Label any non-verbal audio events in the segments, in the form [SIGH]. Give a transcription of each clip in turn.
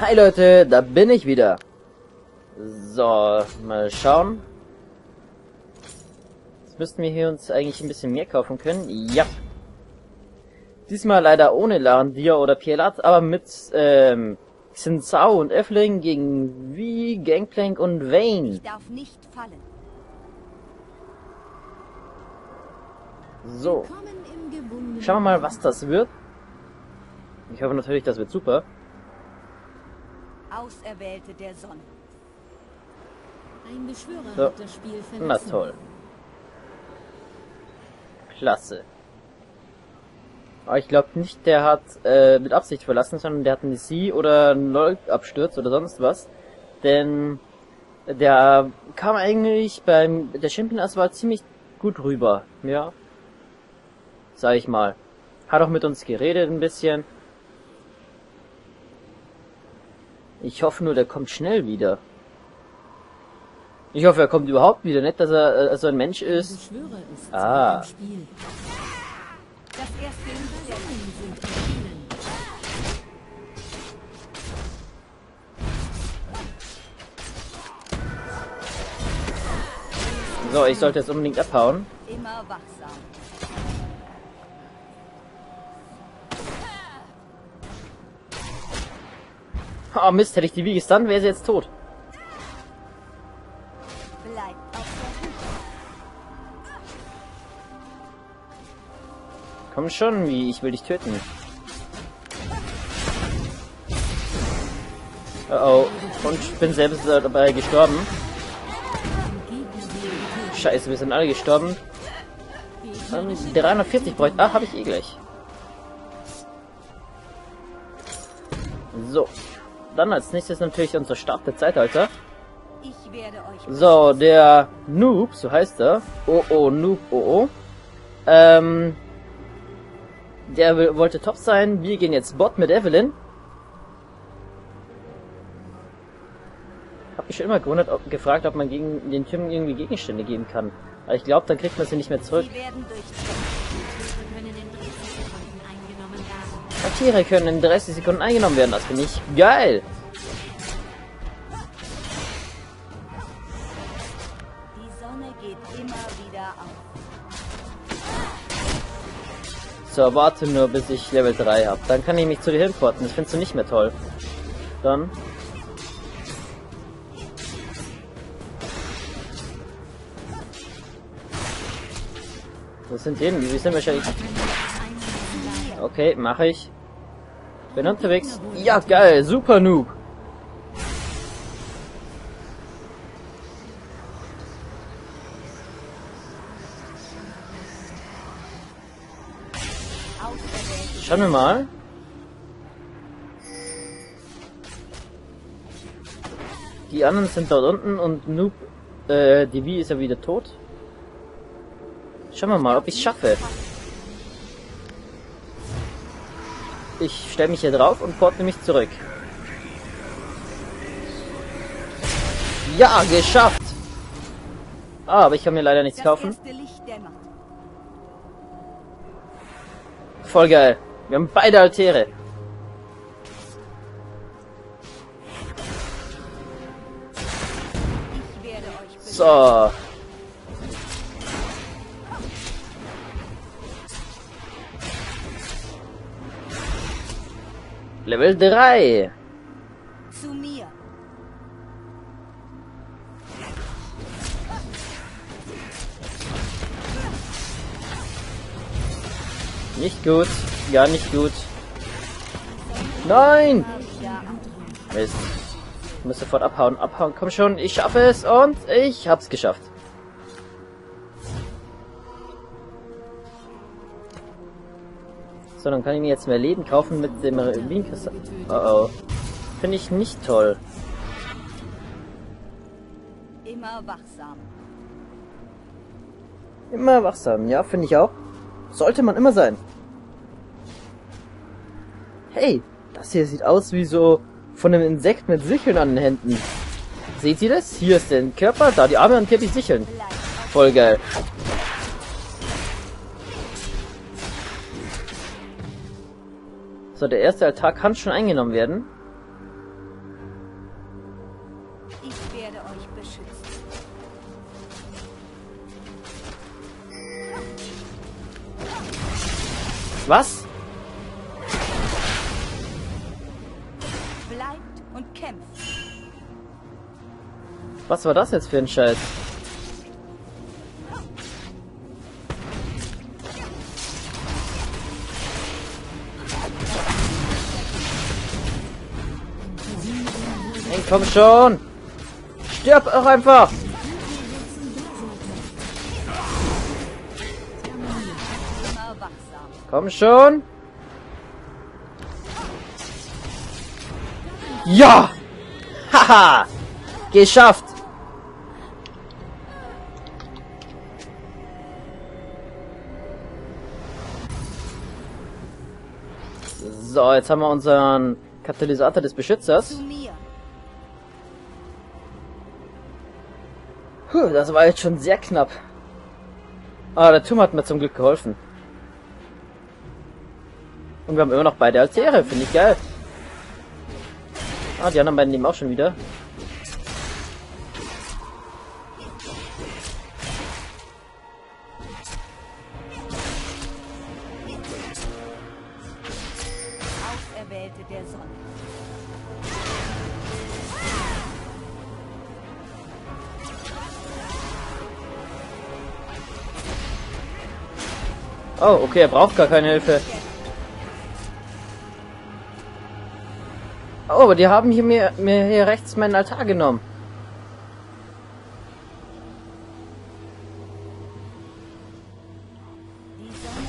Hi Leute, da bin ich wieder. So, mal schauen. Jetzt müssten wir hier uns eigentlich ein bisschen mehr kaufen können. Ja. Diesmal leider ohne Larandia oder Pielat, aber mit ähm, Xinsao und Effling gegen V, Gangplank und Vayne. Ich darf nicht fallen. So, schauen wir mal, was das wird. Ich hoffe natürlich, das wird super. Auserwählte der Sonne. Ein Beschwörer So. hat das Spiel verlassen. Na toll. Klasse. Aber ich glaube nicht, der hat äh, mit Absicht verlassen, sondern der hat einen C oder einen LOL-Absturz oder sonst was. Denn der kam eigentlich beim der Champion-Auswahl ziemlich gut rüber. Ja. Sag ich mal. Hat auch mit uns geredet ein bisschen. Ich hoffe nur, der kommt schnell wieder. Ich hoffe, er kommt überhaupt wieder. Nicht, dass er äh, so ein Mensch ist. Ah. So, ich sollte jetzt unbedingt abhauen. Immer wachsam. Oh [LAUGHS] Mist, hätte ich die Wiege gestunt, wäre sie jetzt tot. Komm schon, wie ich will dich töten. Oh oh. Und ich bin selbst dabei gestorben. Scheiße, wir sind alle gestorben. Ähm, 340 bräuchte. Ah, habe ich eh gleich. So. Dann als nächstes natürlich unser Start der Zeitalter. So, der Noob, so heißt er. Oh oh, Noob, oh oh. Ähm, der will- wollte top sein. Wir gehen jetzt Bot mit Evelyn. Hab mich schon immer gewundert, ob, gefragt, ob man gegen den Typen irgendwie Gegenstände geben kann. Aber ich glaube, dann kriegt man sie nicht mehr zurück. Tiere können in 30 Sekunden eingenommen werden. Das finde ich geil. Die Sonne geht immer wieder auf. So, warte nur, bis ich Level 3 habe. Dann kann ich mich zu dir hinporten. Das findest du nicht mehr toll. Dann. Wo sind die hin? Die sind wahrscheinlich... Okay, mache ich. Bin unterwegs. Ja, geil. Super Noob. Schauen wir mal. Die anderen sind dort unten und Noob, äh, die Wie ist ja wieder tot. Schauen wir mal, ob ich es schaffe. Ich stelle mich hier drauf und porte mich zurück. Ja, geschafft! Ah, aber ich kann mir leider nichts kaufen. Voll geil. Wir haben beide Altäre. So. Level 3. Zu mir. Nicht gut. Gar nicht gut. Nein! Mist. Ich muss sofort abhauen. Abhauen. Komm schon. Ich schaffe es und ich hab's geschafft. So, dann kann ich mir jetzt mehr Leben kaufen mit dem Rubinkristall. Oh oh. Finde ich nicht toll. immer wachsam. Immer wachsam, ja, finde ich auch. Sollte man immer sein. Hey, das hier sieht aus wie so von einem Insekt mit Sicheln an den Händen. Seht ihr das? Hier ist der Körper, da die Arme und hier die Sicheln. Voll geil. So, der erste Altar kann schon eingenommen werden. Ich werde euch beschützen. Was? Bleibt und kämpft. Was war das jetzt für ein Scheiß? Komm schon! Stirb auch einfach! Komm schon! Ja! Haha! Geschafft! So, jetzt haben wir unseren Katalysator des Beschützers. Puh, das war jetzt schon sehr knapp. Ah, der Turm hat mir zum Glück geholfen. Und wir haben immer noch beide Altäre, finde ich geil. Ah, die anderen beiden nehmen auch schon wieder. Oh, okay, er braucht gar keine Hilfe. Oh, aber die haben hier mir, mir hier rechts meinen Altar genommen.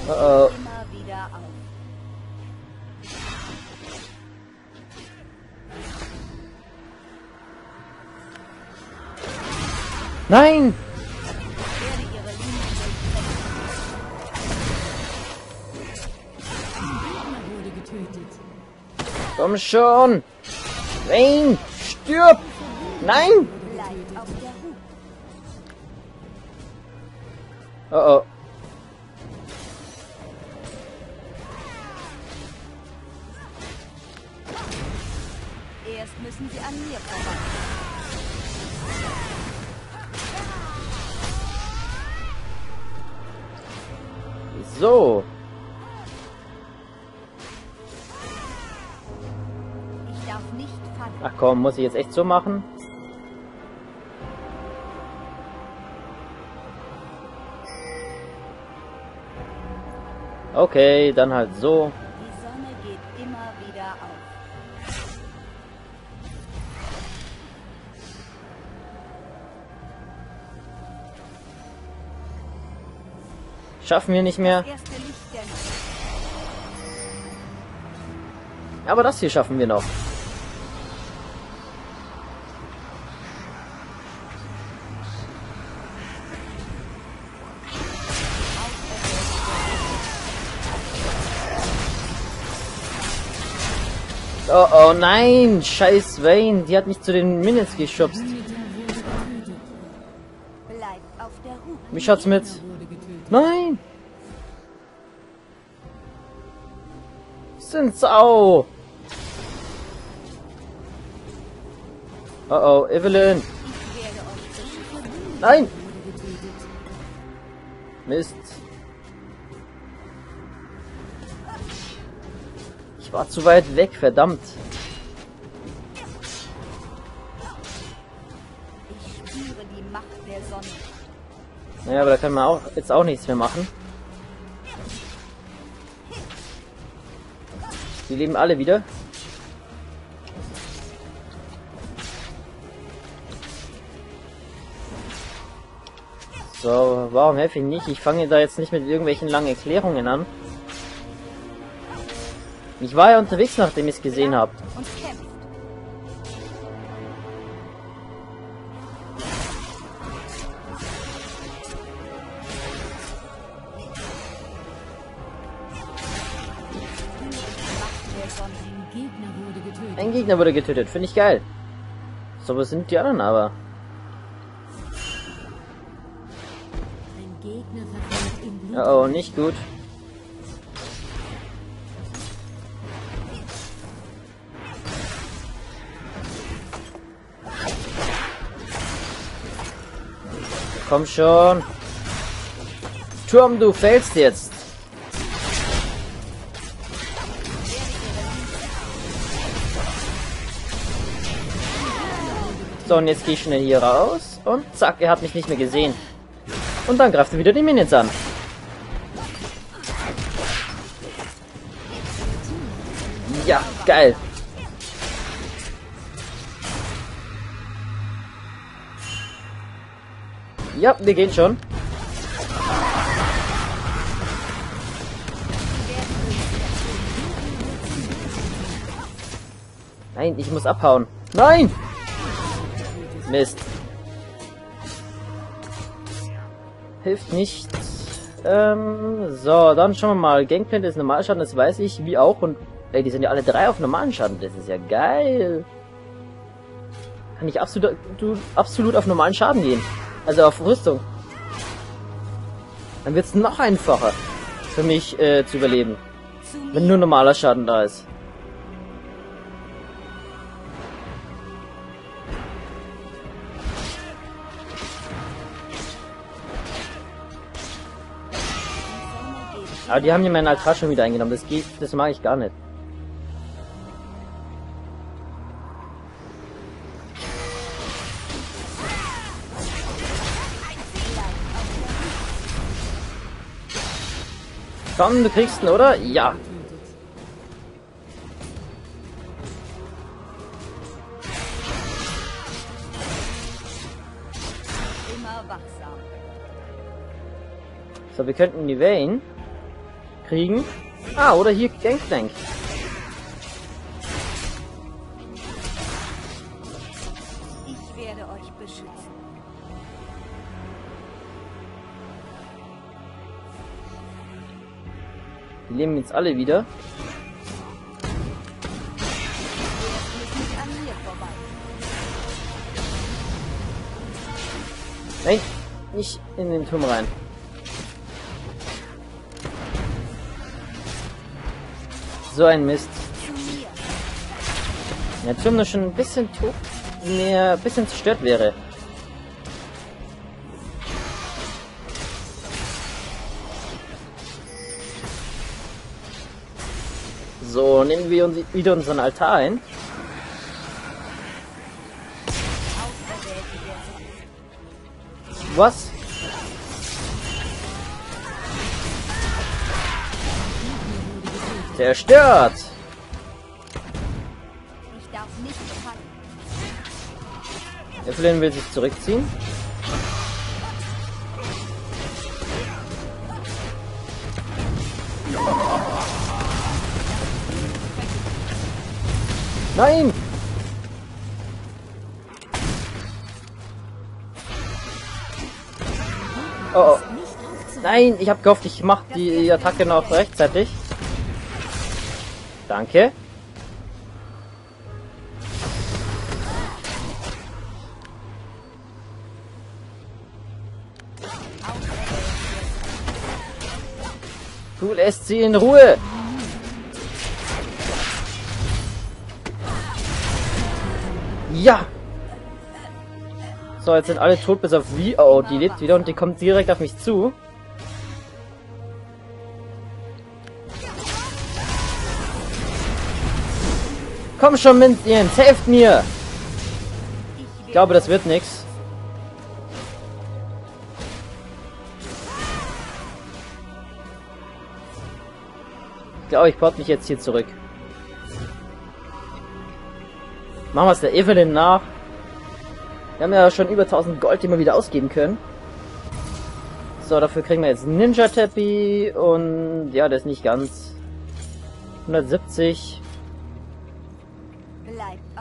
Uh oh. Nein! Komm schon! Nein! Stirb! Nein! Oh oh. Komm, muss ich jetzt echt so machen? Okay, dann halt so. Die Sonne geht immer wieder auf. Schaffen wir nicht mehr. Aber das hier schaffen wir noch. Oh nein, scheiß Wayne, die hat mich zu den Minions geschubst. Wie schaut's mit? Nein! Sind Sau! Oh oh, Evelyn! Nein! Mist. Ich war zu weit weg, verdammt. Naja, aber da kann man auch jetzt auch nichts mehr machen. Die leben alle wieder. So, warum helfe ich nicht? Ich fange da jetzt nicht mit irgendwelchen langen Erklärungen an. Ich war ja unterwegs, nachdem ich es gesehen habe. Gegner wurde getötet. Finde ich geil. So, wo sind die anderen aber? Oh, oh, nicht gut. Komm schon. Turm, du fällst jetzt. So, und jetzt gehe ich schnell hier raus. Und zack, er hat mich nicht mehr gesehen. Und dann greift er wieder die Minions an. Ja, geil. Ja, wir gehen schon. Nein, ich muss abhauen. Nein! Mist. Hilft nicht. Ähm, so, dann schauen wir mal. Gangplank ist Normalschaden, das weiß ich, wie auch. Und ey, die sind ja alle drei auf normalen Schaden. Das ist ja geil. Kann ich absolut, du, absolut auf normalen Schaden gehen. Also auf Rüstung. Dann wird es noch einfacher für mich äh, zu überleben. Wenn nur normaler Schaden da ist. Aber die haben hier meinen Altar schon wieder eingenommen. Das geht, das mag ich gar nicht. Komm, du kriegst ihn, oder? Ja. Immer wachsam. So, wir könnten die Vayne kriegen. Ah, oder hier Gangplank. Ich werde euch beschützen. Die leben jetzt alle wieder. Nein, nicht in den Turm rein. So ein Mist. Wenn Turm nur schon ein bisschen tot, mehr, ein bisschen zerstört wäre. So, nehmen wir uns wieder unseren Altar ein. Was? Zerstört! Ich darf nicht fallen. Evelyn will sich zurückziehen. Nein! Oh, oh. Nein, ich habe gehofft, ich mache die Attacke noch rechtzeitig. Danke. Du lässt sie in Ruhe. Ja. So, jetzt sind alle tot bis auf wie. Oh, die lebt wieder und die kommt direkt auf mich zu. Komm schon, Minions, helft mir! Ich glaube, das wird nix. Ich glaube, ich port mich jetzt hier zurück. Machen wir es der Evelyn nach. Wir haben ja schon über 1000 Gold, die wir wieder ausgeben können. So, dafür kriegen wir jetzt Ninja Tappy und ja, der ist nicht ganz 170.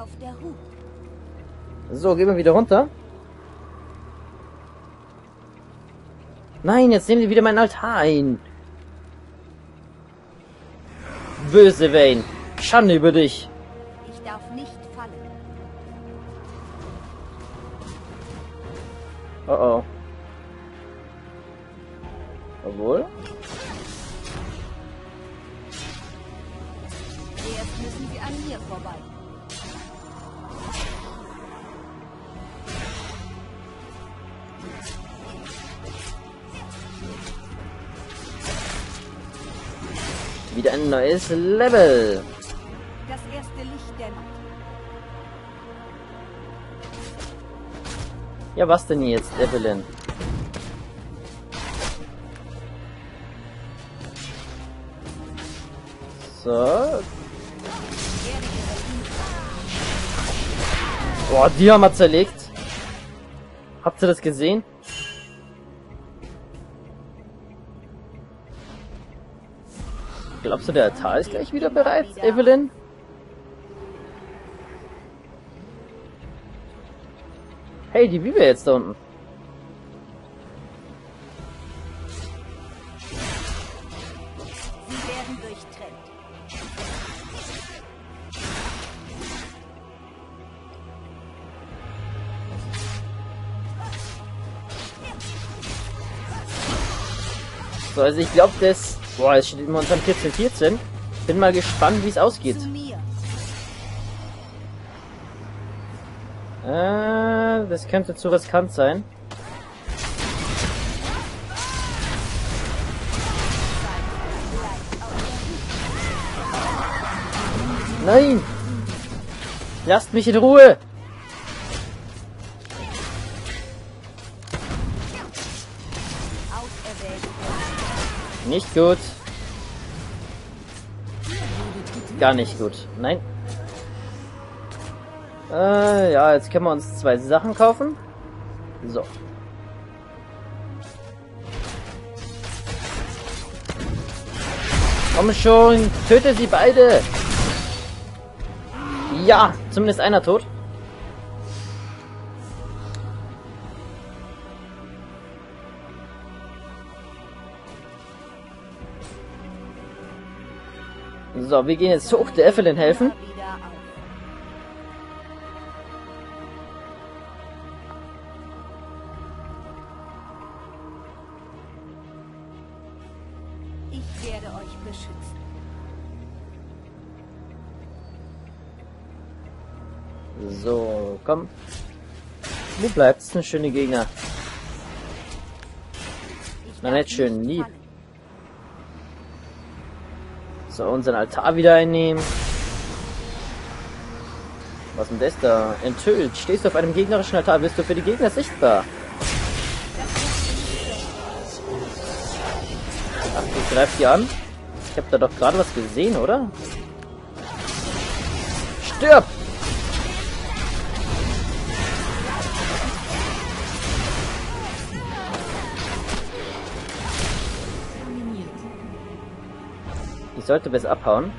Auf der Hut. So, gehen wir wieder runter. Nein, jetzt nehmen sie wieder meinen Altar ein. Böse Vayne. Schande über dich. Ich darf nicht fallen. Oh oh. Obwohl? Erst müssen sie an mir vorbei. Wieder ein neues Level. Das erste Licht der Nacht. Ja, was denn jetzt, Evelyn? So. Boah, die haben wir zerlegt. Habt ihr das gesehen? Glaubst du, der Altar ist gleich wieder bereit, Evelyn? Hey, die Vive jetzt da unten. So, also ich glaube, das... Boah, es steht momentan 14-14. Bin mal gespannt, wie es ausgeht. Äh, das könnte zu riskant sein. Nein! Lasst mich in Ruhe! Nicht gut. Gar nicht gut. Nein. Äh, ja, jetzt können wir uns zwei Sachen kaufen. So. Komm schon, töte sie beide. Ja, zumindest einer tot. So, wir gehen jetzt hoch, der Evelyn helfen. Immer wieder auf. Ich werde euch beschützen. So, komm. Wo bleibt's denn, schöne Gegner? Na, darf nicht schön lieb. fallen. So, unseren Altar wieder einnehmen. Was denn das da? Enthüllt. Stehst du auf einem gegnerischen Altar, bist du für die Gegner sichtbar. Ach, du greifst die an? Ich hab da doch gerade was gesehen, oder? Stirb! Sollte besser abhauen.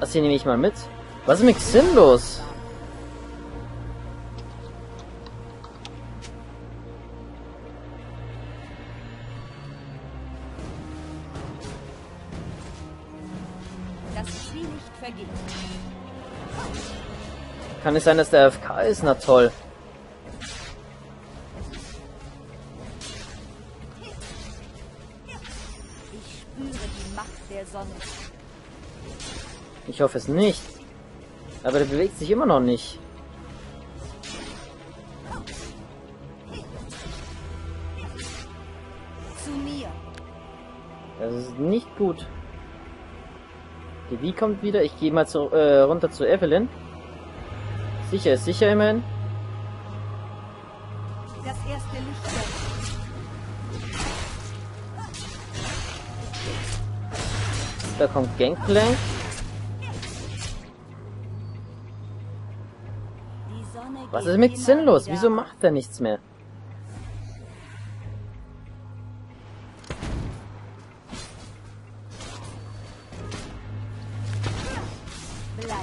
Das hier nehme ich mal mit. Was ist mit Xin los? Kann es sein, dass der FK ist? Na toll. Ich hoffe es nicht. Aber der bewegt sich immer noch nicht. Zu mir. Das ist nicht gut. Die Wie kommt wieder. Ich gehe mal zu, äh, runter zu Evelyn. Sicher ist sicher immerhin. Das erste Licht. Da kommt Gangplank. Was ist mit immer Sinn los? wieder Wieso macht er nichts mehr?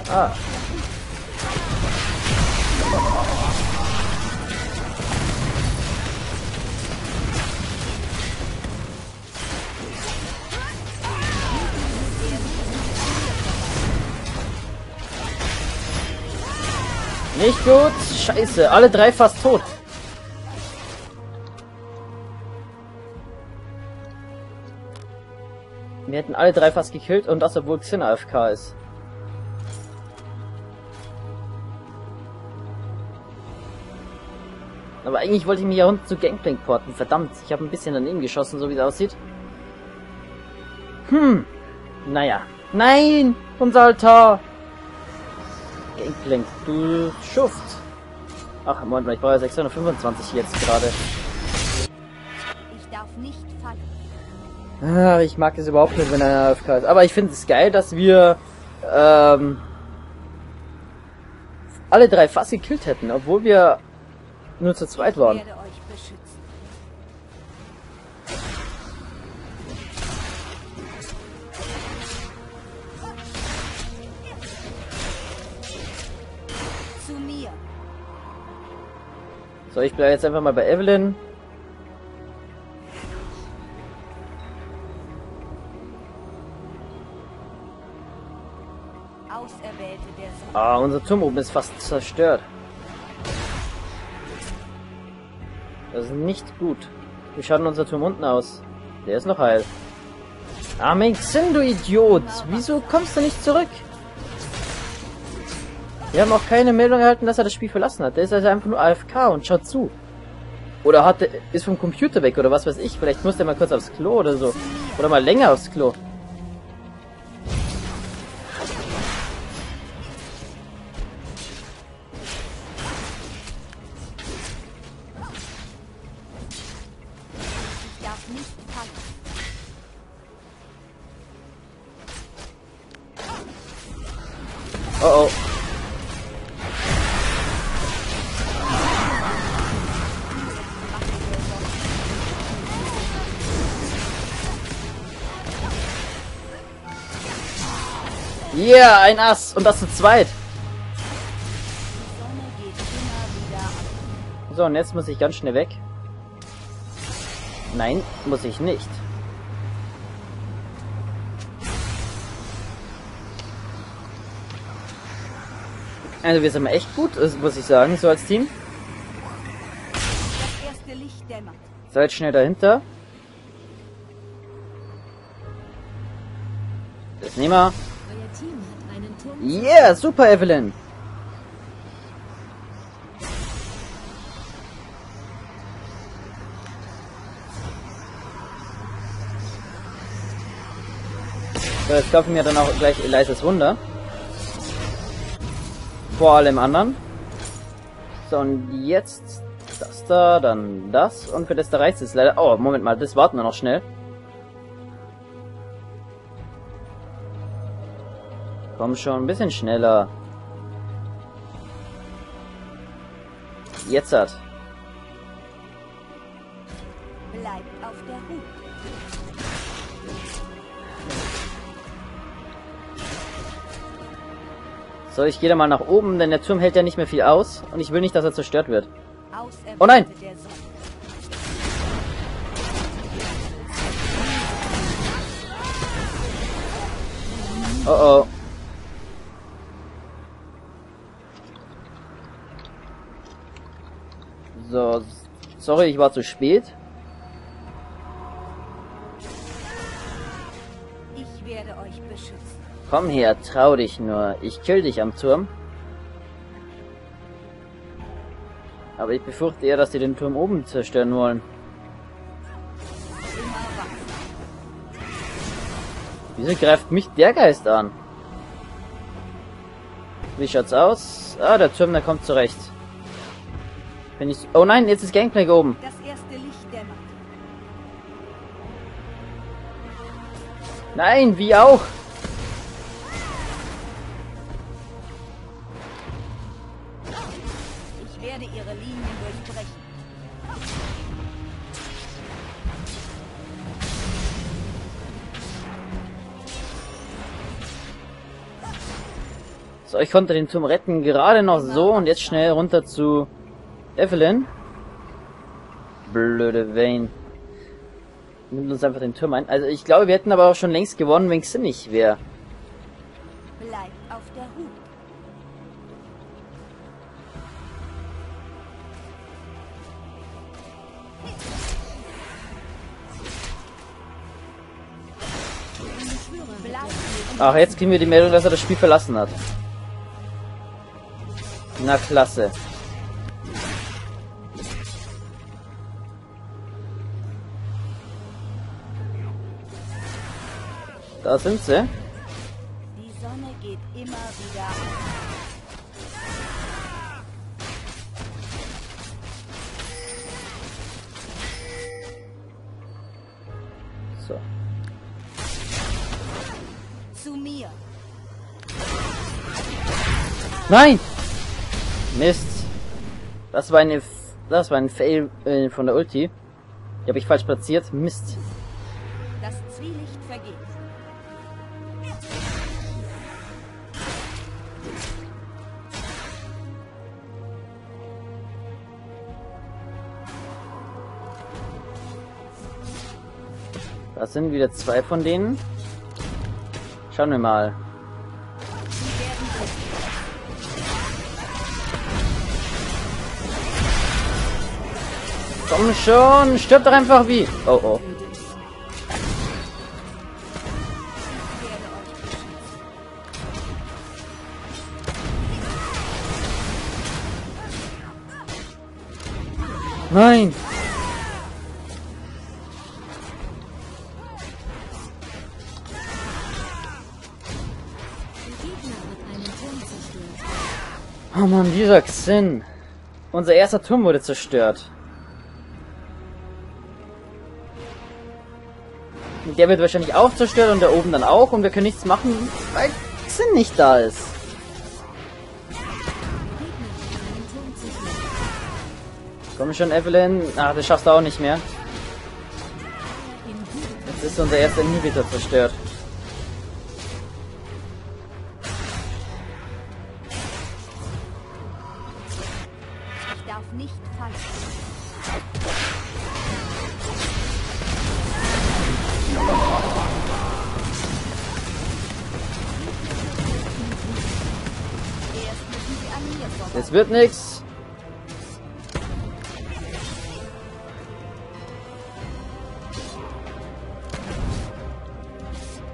Ah. Nicht gut. Scheiße. Alle drei fast tot. Wir hätten alle drei fast gekillt und das obwohl Xin AFK ist. Aber eigentlich wollte ich mich ja runter zu Gangplank porten. Verdammt, ich habe ein bisschen daneben geschossen, so wie es aussieht. Hm. Naja. Nein! Unser Altar! Gangplank, du Schuft! Ach, Moment mal, ich brauche ja 625 jetzt gerade. Ich darf nicht fallen. Ah, ich mag es überhaupt nicht, wenn er AFK ist. Aber ich finde es geil, dass wir ähm, alle drei fast gekillt hätten, obwohl wir nur zu zweit waren. So, ich bleibe jetzt einfach mal bei Evelyn. Auserwählte der Sonne. Ah, unser Turm oben ist fast zerstört. Das ist nicht gut. Wie schaut denn unser Turm unten aus? Der ist noch heil. Ah, Sinn, du Idiot! Wieso kommst du nicht zurück? Wir haben auch keine Meldung erhalten, dass er das Spiel verlassen hat. Der ist also einfach nur AFK und schaut zu. Oder hat ist vom Computer weg oder was weiß ich. Vielleicht muss der mal kurz aufs Klo oder so. Oder mal länger aufs Klo. Yeah, ein Ass. Und das zu zweit. So, und jetzt muss ich ganz schnell weg. Nein, muss ich nicht. Also wir sind echt gut, muss ich sagen, so als Team. Seid schnell dahinter. Das nehmen wir. Euer Team hat einen Turm Yeah, super, Evelyn. So, jetzt kaufen wir dann auch gleich Elises Wunder. Vor allem anderen. So, und jetzt das da, dann das. Und für das da reicht es leider. Oh, Moment mal, das warten wir noch schnell. Komm schon, ein bisschen schneller. Jetzt hat. Bleibt auf der Hut. So, ich gehe da mal nach oben, denn der Turm hält ja nicht mehr viel aus. Und ich will nicht, dass er zerstört wird. Oh nein! Oh oh. So, sorry, ich war zu spät. Ich werde euch beschützen. Komm her, trau dich nur. Ich kill dich am Turm. Aber ich befürchte eher, dass sie den Turm oben zerstören wollen. Wieso greift mich der Geist an? Wie schaut's aus? Ah, der Turm, der kommt zurecht. Bin ich... Oh nein, jetzt ist Gangplank oben. Das erste Licht dämmert. Nein, wie auch? Ich werde ihre Linien durchbrechen. So, ich konnte den Turm retten, gerade noch so und jetzt schnell runter zu Evelyn. Blöde Vayne. Nimmt uns einfach den Turm ein. Also ich glaube, wir hätten aber auch schon längst gewonnen, wenn es nicht wäre. Bleibt auf der Hut. Ach, jetzt kriegen wir die Meldung, dass er das Spiel verlassen hat. Na klasse. Da sind sie. Die Sonne geht immer wieder auf. So. Zu mir. Nein! Mist. Das war eine, das war ein Fail äh, von der Ulti. Die habe ich falsch platziert. Mist. Da sind wieder zwei von denen. Schauen wir mal. Komm schon, stirb doch einfach wie. Oh oh. Dieser Xin. Unser erster Turm wurde zerstört. Der wird wahrscheinlich auch zerstört und der oben dann auch und wir können nichts machen, weil Xin nicht da ist. Komm schon, Evelyn. Ach, das schaffst du auch nicht mehr. Jetzt ist unser erster Inhibitor zerstört. Wird nix.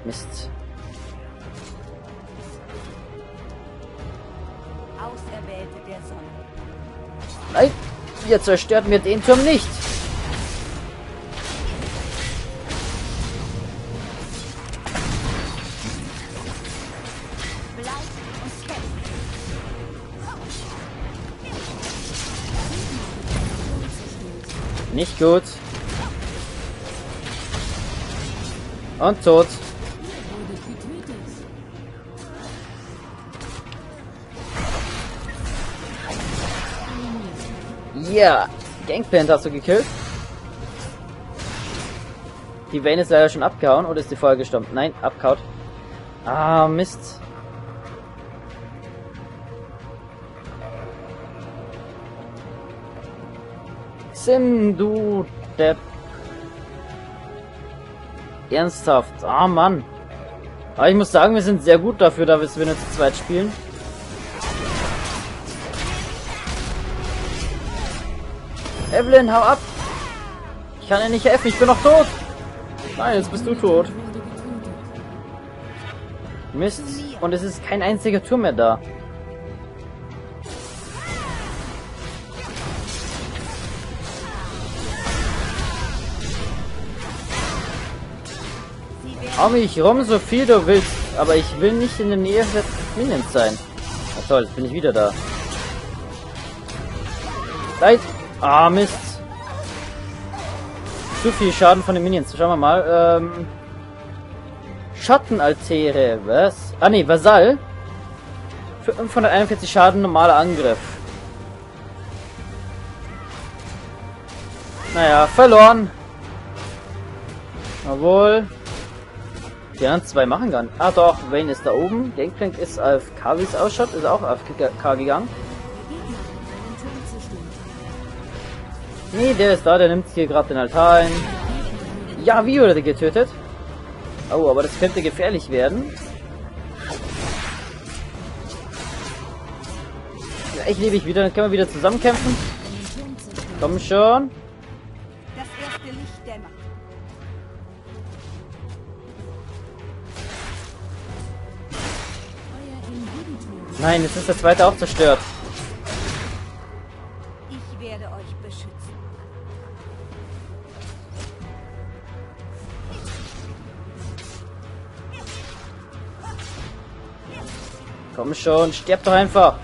Mist. Auserwählte der Sonne. Nein, ihr zerstört mir den Turm nicht. Nicht gut. Und tot. Ja, Gangplant hast du gekillt. Die Vayne ist leider schon abgehauen oder ist die vorher gestorben? Nein, abgehauen. Ah, Mist. Sim, du Depp. Ernsthaft. Ah, Mann. Aber ich muss sagen, wir sind sehr gut dafür, da wir nur zu zweit spielen. Evelyn, hau ab! Ich kann dir nicht helfen, ich bin noch tot! Nein, jetzt bist du tot. Mist. Und es ist kein einziger Turm mehr da. Hau mich rum, so viel du willst. Aber ich will nicht in der Nähe der Minions sein. Na toll, jetzt bin ich wieder da. Nein! Ah, Mist. Zu viel Schaden von den Minions. Schauen wir mal. Ähm, Schattenaltäre. Was? Ah, nee, Vasall. Für 541 Schaden, normaler Angriff. Naja, verloren. Jawohl. Die anderen zwei machen nicht. Ah doch, Wayne ist da oben. Gangplank ist AFK, wie es ausschaut. Ist auch gegangen. Einen Turm zerstört. Nee, der ist da, der nimmt hier gerade den Altar ein. Ja, wie wurde der getötet? Oh, aber das könnte gefährlich werden. Ja, ich lebe ich wieder, dann können wir wieder zusammenkämpfen. Komm schon. Nein, jetzt ist der zweite auch zerstört. Ich werde euch beschützen. Komm schon, stirbt doch einfach.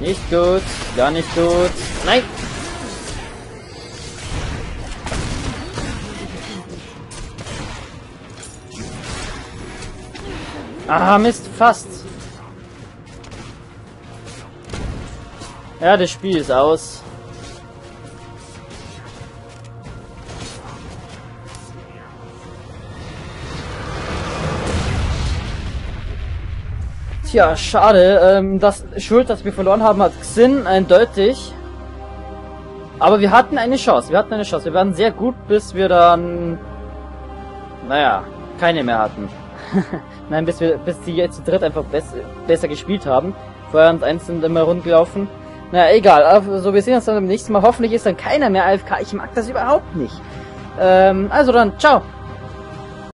Nicht gut, gar nicht gut. Nein! Ah, Mist, fast. Ja, das Spiel ist aus. Tja, schade. Ähm, das Schuld, dass wir verloren haben, hat Xin eindeutig. Aber wir hatten eine Chance. Wir hatten eine Chance. Wir waren sehr gut, bis wir dann, naja, keine mehr hatten. [LAUGHS] Nein, bis wir, bis die jetzt zu dritt einfach bess besser gespielt haben. Vorher uns einzeln immer rundgelaufen. Naja, egal. Also wir sehen uns dann beim nächsten Mal. Hoffentlich ist dann keiner mehr AFK. Ich mag das überhaupt nicht. Ähm, also dann, ciao.